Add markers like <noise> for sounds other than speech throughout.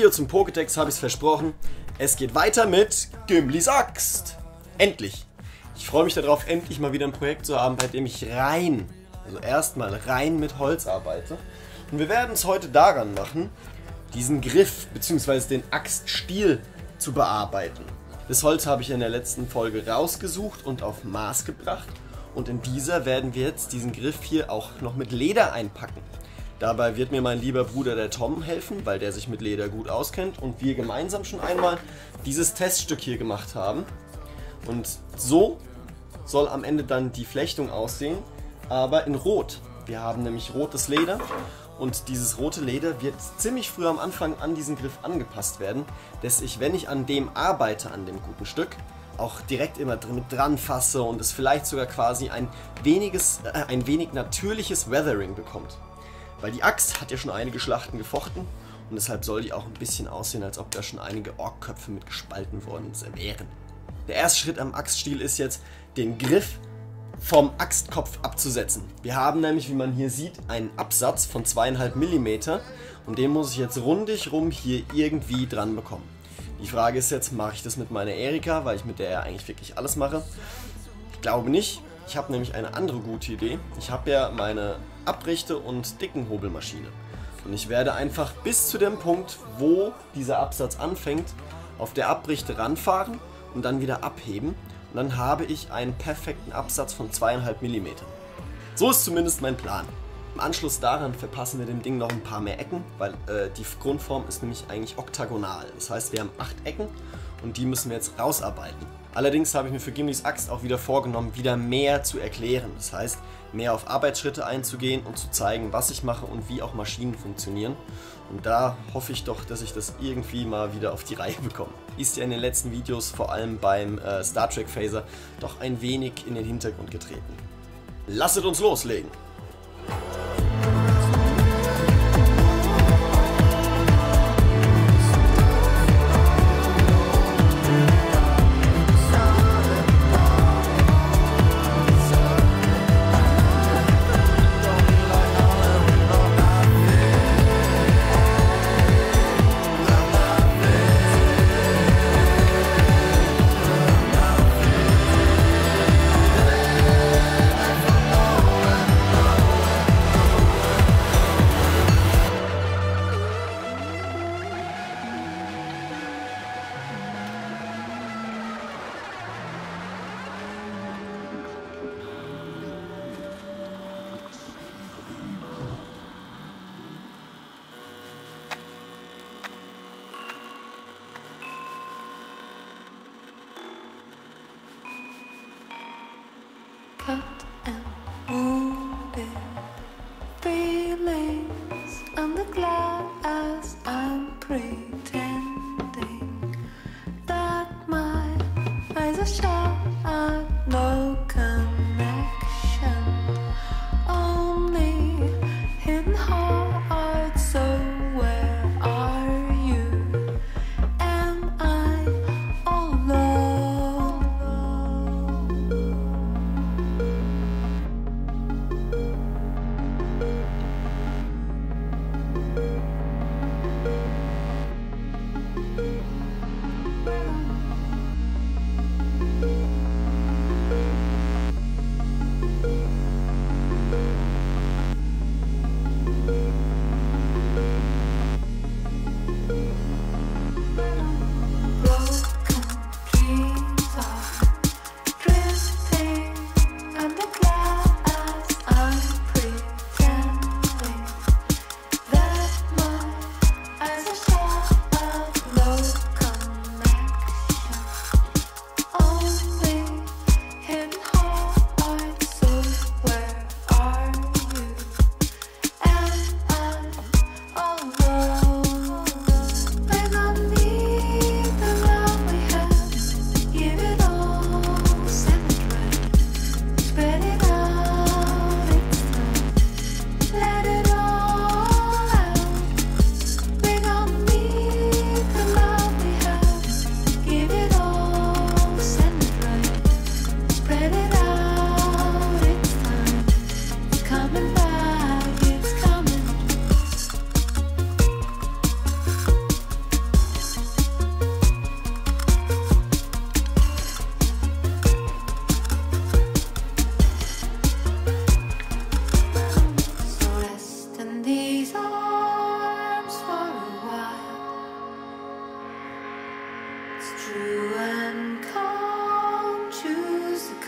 Video zum Pokédex habe ich es versprochen. Es geht weiter mit Gimblis Axt. Endlich. Ich freue mich darauf, endlich mal wieder ein Projekt zu haben, bei dem ich rein, also erstmal rein mit Holz arbeite. Und wir werden es heute daran machen, diesen Griff bzw. den Axtstiel zu bearbeiten. Das Holz habe ich in der letzten Folge rausgesucht und auf Maß gebracht. Und in dieser werden wir jetzt diesen Griff hier auch noch mit Leder einpacken. Dabei wird mir mein lieber Bruder der Tom helfen, weil der sich mit Leder gut auskennt und wir gemeinsam schon einmal dieses Teststück hier gemacht haben. Und so soll am Ende dann die Flechtung aussehen, aber in Rot. Wir haben nämlich rotes Leder und dieses rote Leder wird ziemlich früh am Anfang an diesen Griff angepasst werden, dass ich, wenn ich an dem arbeite, an dem guten Stück, auch direkt immer mit dran fasse und es vielleicht sogar quasi ein, weniges, äh, ein wenig natürliches Weathering bekommt. Weil die Axt hat ja schon einige Schlachten gefochten und deshalb soll die auch ein bisschen aussehen, als ob da schon einige Orkköpfe mit gespalten worden wären. Der erste Schritt am Axtstiel ist jetzt, den Griff vom Axtkopf abzusetzen. Wir haben nämlich, wie man hier sieht, einen Absatz von 2,5 mm und den muss ich jetzt rundig rum hier irgendwie dran bekommen. Die Frage ist jetzt, mache ich das mit meiner Erika, weil ich mit der ja eigentlich wirklich alles mache? Ich glaube nicht. Ich habe nämlich eine andere gute Idee. Ich habe ja meine Abrichte- und Dickenhobelmaschine. Und ich werde einfach bis zu dem Punkt, wo dieser Absatz anfängt, auf der Abrichte ranfahren und dann wieder abheben. Und dann habe ich einen perfekten Absatz von 2,5 mm. So ist zumindest mein Plan. Im Anschluss daran verpassen wir dem Ding noch ein paar mehr Ecken, weil äh, die Grundform ist nämlich eigentlich oktagonal. Das heißt, wir haben 8 Ecken und die müssen wir jetzt rausarbeiten. Allerdings habe ich mir für Gimlis Axt auch wieder vorgenommen, wieder mehr zu erklären. Das heißt, mehr auf Arbeitsschritte einzugehen und zu zeigen, was ich mache und wie auch Maschinen funktionieren. Und da hoffe ich doch, dass ich das irgendwie mal wieder auf die <laughs> Reihe bekomme. Ist ja in den letzten Videos, vor allem beim äh, Star Trek Phaser, doch ein wenig in den Hintergrund getreten. Lasset uns loslegen! a star I know.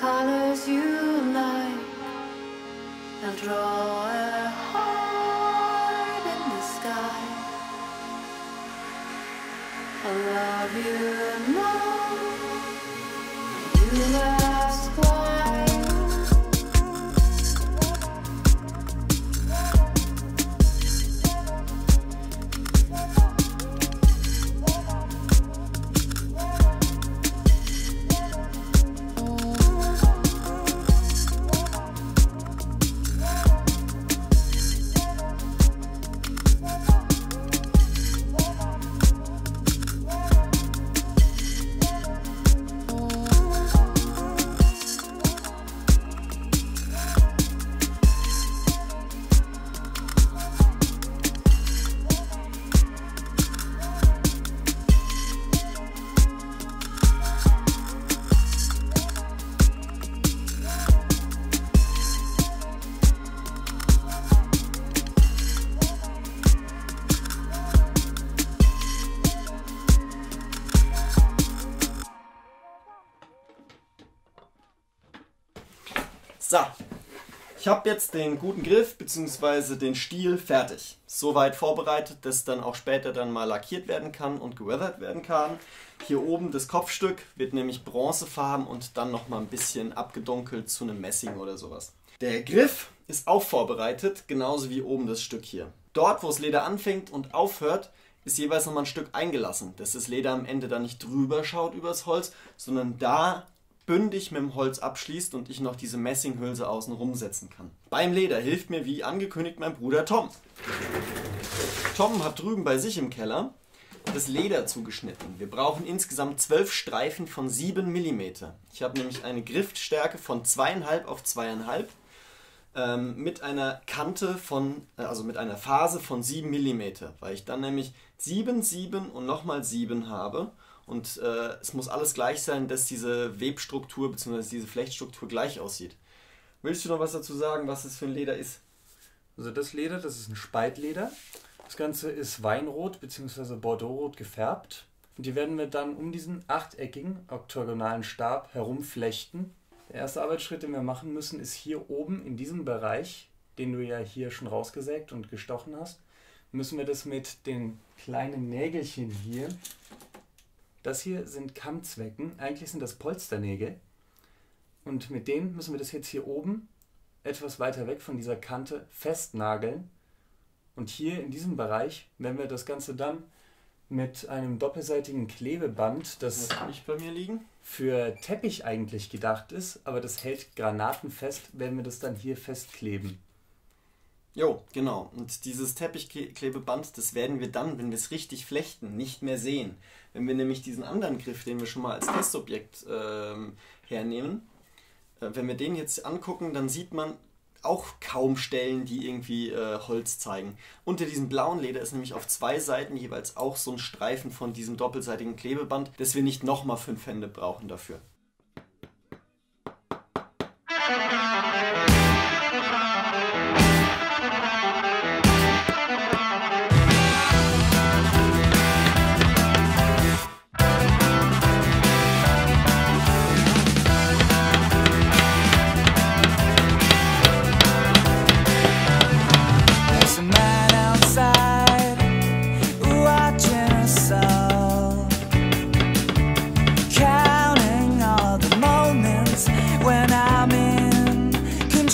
Colors you like and draw a heart in the sky. I love you ich habe jetzt den guten Griff bzw. den Stiel fertig. Soweit vorbereitet, dass dann auch später dann mal lackiert werden kann und geweathert werden kann. Hier oben das Kopfstück wird nämlich bronzefarben und dann nochmal ein bisschen abgedunkelt zu einem Messing oder sowas. Der Griff ist auch vorbereitet, genauso wie oben das Stück hier. Dort, wo das Leder anfängt und aufhört, ist jeweils nochmal ein Stück eingelassen, dass das Leder am Ende dann nicht drüber schaut übers Holz, sondern da bündig mit dem Holz abschließt und ich noch diese Messinghülse außen rumsetzen kann. Beim Leder hilft mir wie angekündigt mein Bruder Tom. Tom hat drüben bei sich im Keller das Leder zugeschnitten. Wir brauchen insgesamt 12 Streifen von 7 mm. Ich habe nämlich eine Griffstärke von 2,5 auf 2,5 ähm, mit einer Kante von, äh, also mit einer Phase von 7 mm, weil ich dann nämlich 7, 7 und nochmal 7 habe. Und äh, es muss alles gleich sein, dass diese Webstruktur bzw. diese Flechtstruktur gleich aussieht. Willst du noch was dazu sagen, was es für ein Leder ist? Also das Leder, das ist ein Speitleder. Das Ganze ist Weinrot bzw. Bordeauxrot gefärbt. Und die werden wir dann um diesen achteckigen, oktogonalen Stab herumflechten. Der erste Arbeitsschritt, den wir machen müssen, ist hier oben in diesem Bereich, den du ja hier schon rausgesägt und gestochen hast, müssen wir das mit den kleinen Nägelchen hier. Das hier sind Kammzwecken, eigentlich sind das Polsternägel. Und mit denen müssen wir das jetzt hier oben etwas weiter weg von dieser Kante festnageln. Und hier in diesem Bereich, wenn wir das Ganze dann mit einem doppelseitigen Klebeband, das ich bei mir liegen. für Teppich eigentlich gedacht ist, aber das hält granatenfest, wenn wir das dann hier festkleben. Jo, genau. Und dieses Teppichklebeband, das werden wir dann, wenn wir es richtig flechten, nicht mehr sehen. Wenn wir nämlich diesen anderen Griff, den wir schon mal als Testobjekt ähm, hernehmen, äh, wenn wir den jetzt angucken, dann sieht man auch kaum Stellen, die irgendwie äh, Holz zeigen. Unter diesem blauen Leder ist nämlich auf zwei Seiten jeweils auch so ein Streifen von diesem doppelseitigen Klebeband, dass wir nicht nochmal fünf Hände brauchen dafür.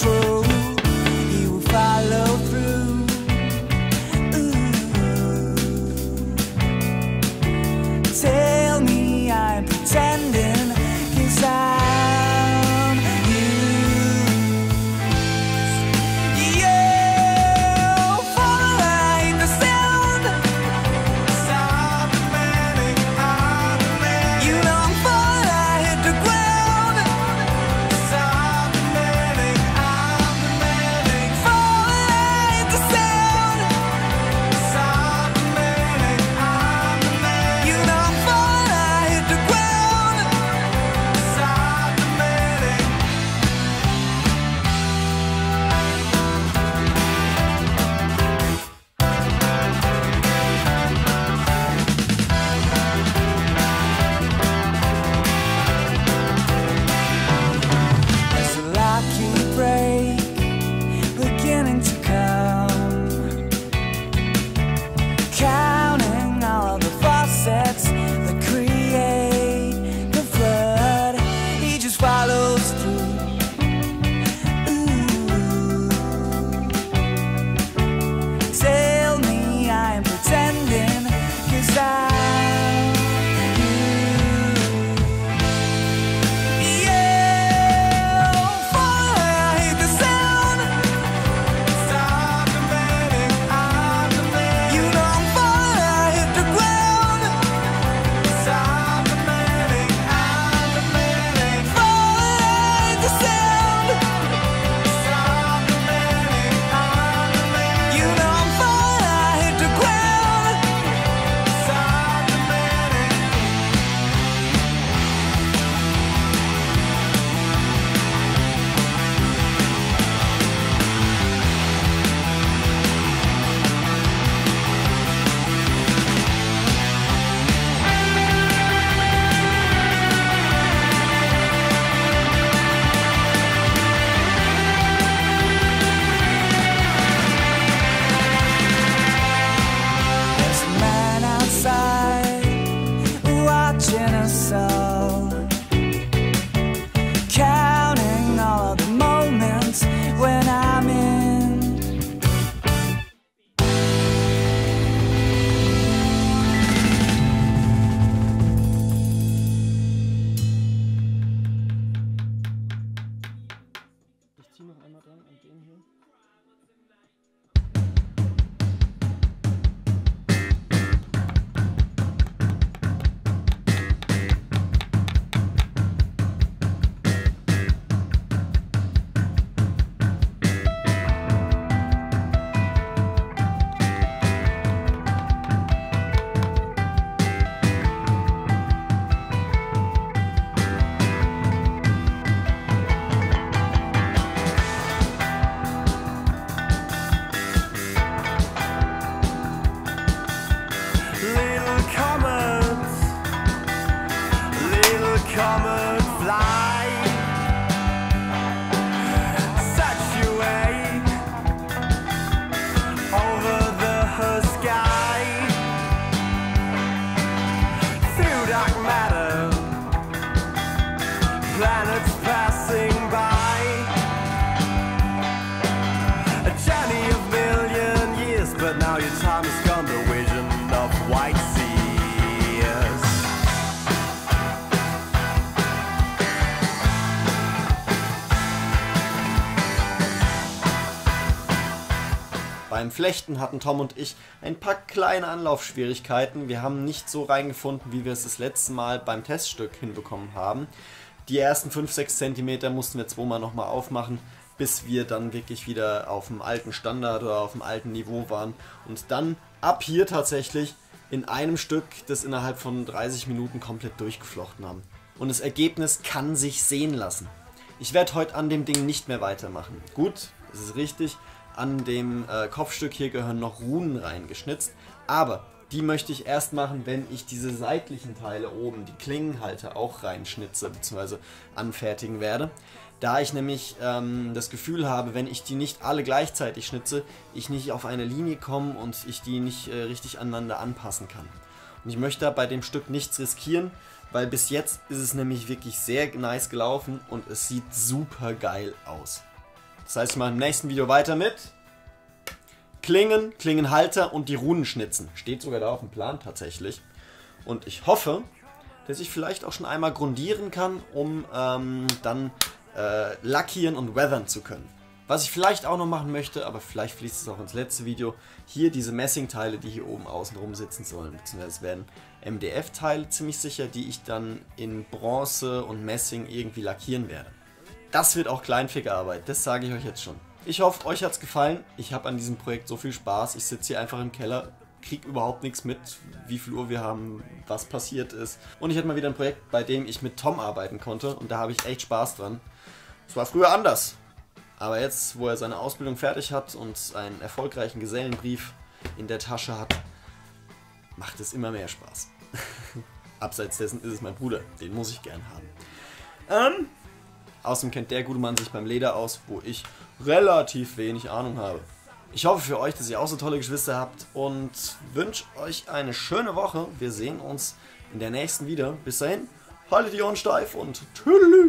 true. Beim Flechten hatten Tom und ich ein paar kleine Anlaufschwierigkeiten. Wir haben nicht so reingefunden, wie wir es das letzte Mal beim Teststück hinbekommen haben. Die ersten 5-6 cm mussten wir zweimal nochmal aufmachen, bis wir dann wirklich wieder auf dem alten Standard oder auf dem alten Niveau waren. Und dann ab hier tatsächlich in einem Stück das innerhalb von 30 Minuten komplett durchgeflochten haben. Und das Ergebnis kann sich sehen lassen. Ich werde heute an dem Ding nicht mehr weitermachen. Gut, das ist richtig. An dem äh, Kopfstück hier gehören noch Runen reingeschnitzt. Aber die möchte ich erst machen, wenn ich diese seitlichen Teile oben, die Klingenhalter, auch reinschnitze bzw. anfertigen werde. Da ich nämlich ähm, das Gefühl habe, wenn ich die nicht alle gleichzeitig schnitze, ich nicht auf eine Linie komme und ich die nicht äh, richtig aneinander anpassen kann. Und ich möchte da bei dem Stück nichts riskieren, weil bis jetzt ist es nämlich wirklich sehr nice gelaufen und es sieht super geil aus. Das heißt, ich mache im nächsten Video weiter mit Klingen, Klingenhalter und die Runen schnitzen. Steht sogar da auf dem Plan tatsächlich. Und ich hoffe, dass ich vielleicht auch schon einmal grundieren kann, um ähm, dann äh, lackieren und weathern zu können. Was ich vielleicht auch noch machen möchte, aber vielleicht fließt es auch ins letzte Video, hier diese Messingteile, die hier oben außen rum sitzen sollen, beziehungsweise werden MDF-Teile ziemlich sicher, die ich dann in Bronze und Messing irgendwie lackieren werde. Das wird auch Kleinfickerarbeit, das sage ich euch jetzt schon. Ich hoffe, euch hat es gefallen. Ich habe an diesem Projekt so viel Spaß. Ich sitze hier einfach im Keller, krieg überhaupt nichts mit, wie viel Uhr wir haben, was passiert ist. Und ich hatte mal wieder ein Projekt, bei dem ich mit Tom arbeiten konnte und da habe ich echt Spaß dran. Es war früher anders. Aber jetzt, wo er seine Ausbildung fertig hat und einen erfolgreichen Gesellenbrief in der Tasche hat, macht es immer mehr Spaß. <laughs> Abseits dessen ist es mein Bruder, den muss ich gern haben. Ähm, außerdem kennt der gute Mann sich beim Leder aus, wo ich relativ wenig Ahnung habe. Ich hoffe für euch, dass ihr auch so tolle Geschwister habt und wünsche euch eine schöne Woche. Wir sehen uns in der nächsten wieder. Bis dahin, haltet die Ohren steif und tschüss.